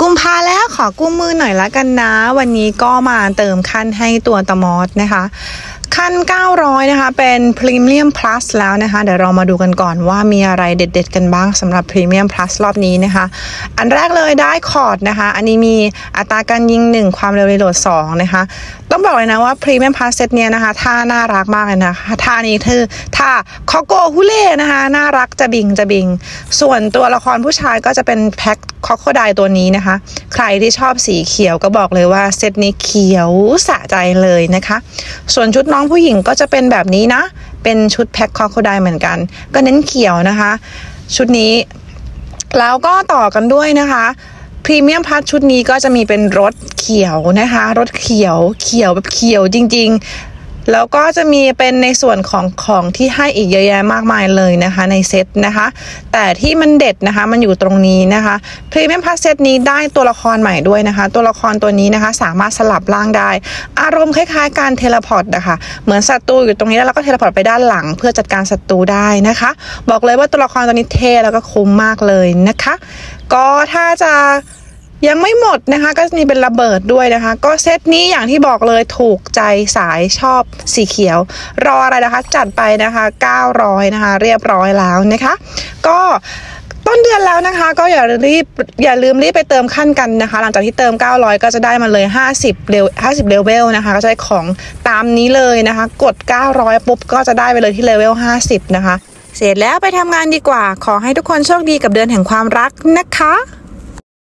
กุมภาแล้วขอกู้มือหน่อยละกันนะ วันนี้ก็มาเติมขั้นให้ตัวตมอสนะคะขั้น 900 นะคะ เป็นพรีเมียมพลัสแล้วนะคะ เดี๋ยวเรามาดูกันก่อนว่ามีอะไรเด็ด ๆ กันบ้างสำหรับพรีเมียมพลัสรอบนี้นะคะ อันแรกเลยได้คอร์ดนะคะ อันนี้มีอัตราการยิง 1 ความเร็วรีโหลด 2 นะคะต้องบอกเลยนะว่าพรีเมียมพลัสเซตเนี้ยนะคะท่าน่ารักมากเลยนะคะท่านี้คือท่าคอโกฮุเล่นะคะน่ารักจะบิงจะบิง ส่วนตัวละครผู้ชายก็จะเป็นแพ็คคอโคไดตัวนี้นะคะ ใครที่ชอบสีเขียวก็บอกเลยว่าเซตนี้เขียวสะใจเลยนะคะ ส่วนชุดน้องผู้หญิงก็จะเป็นแบบนี้นะ เป็นชุดแพ็คคอโคไดเหมือนกัน ก็เน้นเขียวนะคะ ชุดนี้แล้วก็ต่อกันด้วยนะคะ พรีเมียมพัทชุดนี้ก็จะมีเป็นรถเขียวนะคะรถเขียวเขียวแบบเขียวจริง ๆ แล้วก็จะมีเป็นในส่วนของของที่ให้อีกเยอะแยะมากมายเลยนะคะในเซตนะคะ แต่ที่มันเด็ดนะคะมันอยู่ตรงนี้นะคะ premium plus เซตนี้ได้ตัวละครใหม่ด้วยนะคะ ตัวละครตัวนี้นะคะสามารถสลับร่างได้ อารมณ์คล้ายๆ การ teleport นะคะเหมือนศัตรูอยู่ตรงนี้แล้วเราก็ teleport ไปด้านหลัง เพื่อจัดการศัตรูได้นะคะ บอกเลยว่าตัวละครตัวนี้เท่แล้วก็คุ้มมากเลยนะคะ ก็ถ้าจะ ยังไม่หมดนะคะ ก็จะมีเป็นระเบิดด้วยนะคะ ก็เซตนี้อย่างที่บอกเลยถูกใจสายชอบสีเขียว รออะไรนะคะ จัดไปนะคะ 900 นะคะ เรียบร้อยแล้วนะคะ ก็ต้นเดือนแล้วนะคะก็อย่ารีบอย่าลืมรีบไปเติมขั้นกันนะคะ หลังจากที่เติม 900 ก็จะได้มาเลย 50เลวล50เลเวลนะคะก็จะได้ของตามนี้เลยนะคะ กด 900 ปุ๊บก็จะได้ไปเลยที่เลเวล 50 นะคะ เสร็จแล้วไปทำงานดีกว่า ขอให้ทุกคนโชคดีกับเดือนแห่งความรักนะคะ